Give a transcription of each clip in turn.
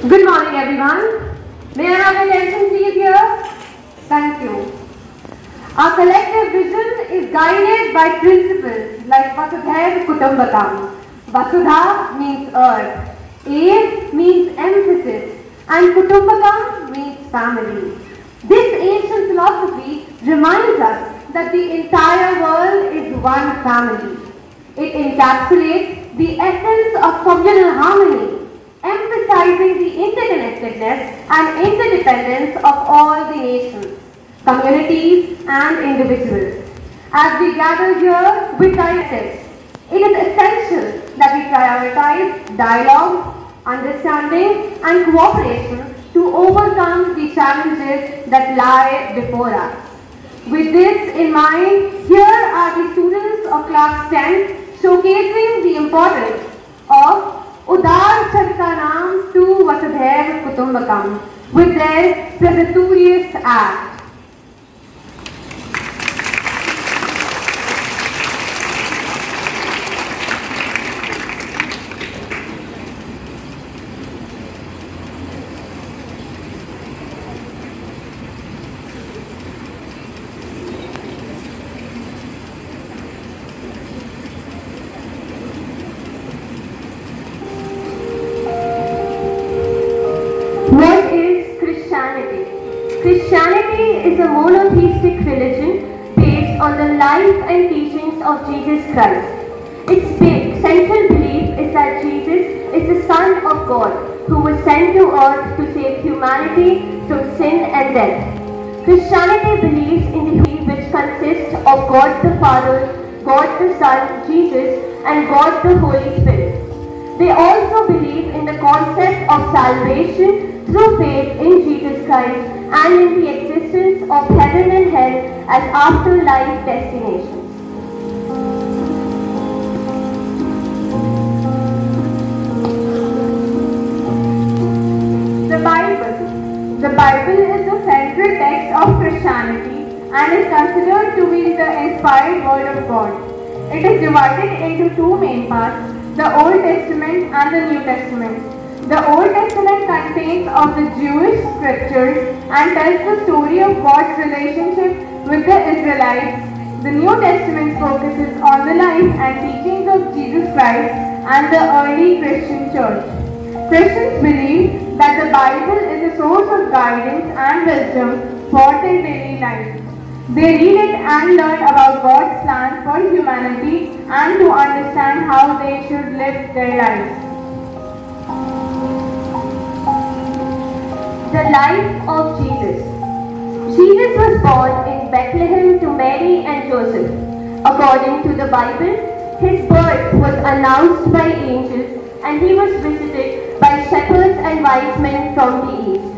Good morning, everyone. May I have attention, please, here? Thank you. Our collective vision is guided by principles like Vasudhaiva Kutumbakam. Vasudha means earth, A means emphasis, and Kutumbakam means family. This ancient philosophy reminds us that the entire world is one family. It encapsulates the essence of communal harmony, emphasizing the interconnectedness and interdependence of all the nations, communities, and individuals. As we gather here with directives, it is essential that we prioritize dialogue, understanding, and cooperation to overcome the challenges that lie before us. With this in mind, here are the students of class 10 showcasing the importance उदार चरिता नाम to वसुधैव कुटुंबकम। With their act a monotheistic religion based on the life and teachings of Jesus Christ. Its central belief is that Jesus is the Son of God who was sent to earth to save humanity from sin and death. Christianity believes in the Trinity which consists of God the Father, God the Son, Jesus, and God the Holy Spirit. They also believe in the concept of salvation through faith in Jesus Christ and in the existence of heaven and hell as afterlife destinations. The Bible. The Bible is the central text of Christianity and is considered to be the inspired word of God. It is divided into two main parts, the Old Testament and the New Testament. The Old Testament contains of the Jewish scriptures and tells the story of God's relationship with the Israelites. The New Testament focuses on the life and teachings of Jesus Christ and the early Christian church. Christians believe that the Bible is a source of guidance and wisdom for their daily life. They read it and learn about God's plan for humanity and to understand how they should live their lives. The life of Jesus. Jesus was born in Bethlehem to Mary and Joseph. According to the Bible, his birth was announced by angels and he was visited by shepherds and wise men from the east.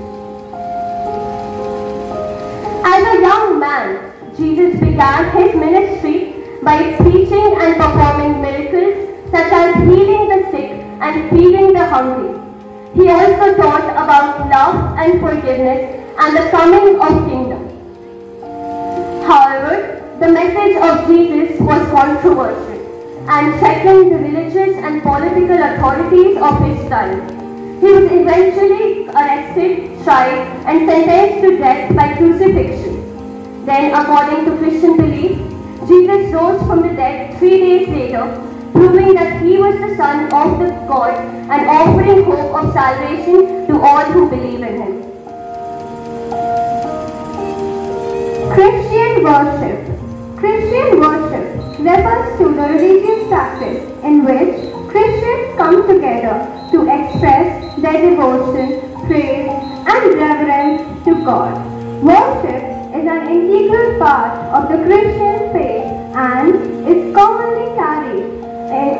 As a young man, Jesus began his ministry by preaching and performing miracles such as healing the sick and feeding the hungry. He also taught about love and forgiveness and the coming of kingdom. However, the message of Jesus was controversial and threatened the religious and political authorities of his time. He was eventually arrested, tried, and sentenced to death by crucifixion. Then, according to Christian belief, Jesus rose from the dead three days later, proving that he was the Son of the God and offering hope of salvation to all who believe in him. Christian worship. Christian worship refers to the religious practice in which Christians come together to express their devotion, praise, and reverence to God. Worship is an integral part of the Christian faith and is commonly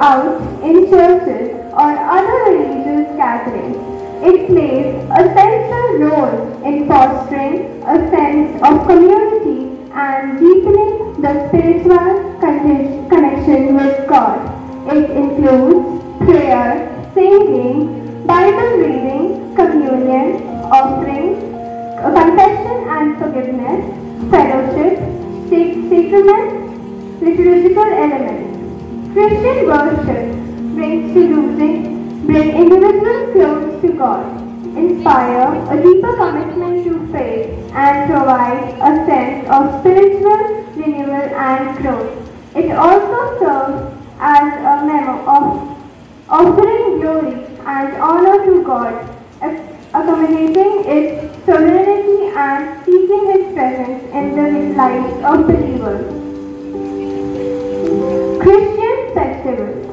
out in churches or other religious gatherings. It plays a central role in fostering a sense of community and deepening the spiritual conne- connection with God. It includes prayer, singing, Bible reading, communion, offering, confession and forgiveness, fellowship, sac- sacraments, liturgical elements. Christian worship brings to losing, bring individuals close to God. inspire a deeper commitment to faith and provide a sense of spiritual renewal and growth. It also serves as a memo of offering glory and honor to God, accommodating its sovereignty and seeking His presence in the lives of believers. Christian festivals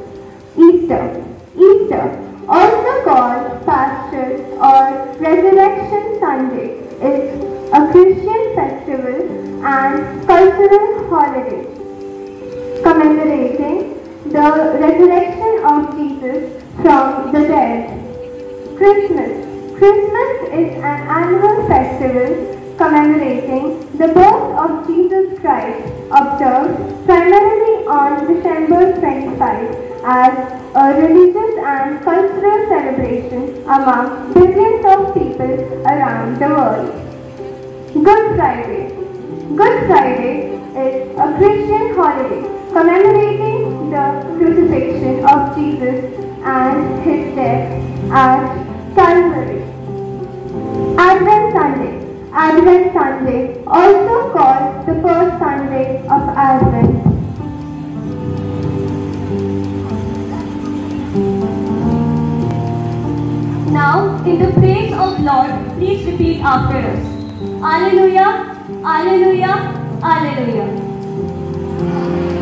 Easter Easter also called Pascha or Resurrection Sunday, is a Christian festival and cultural holiday commemorating the resurrection of Jesus from the dead. Christmas. Christmas is an annual festival commemorating the birth of Jesus Christ observed primarily on December 25 as a religious and cultural celebration among billions of people around the world. Good Friday Good Friday is a Christian holiday commemorating the crucifixion of Jesus and his death at Calvary. Advent Lord, please repeat after us. Alleluia, Alleluia, Alleluia.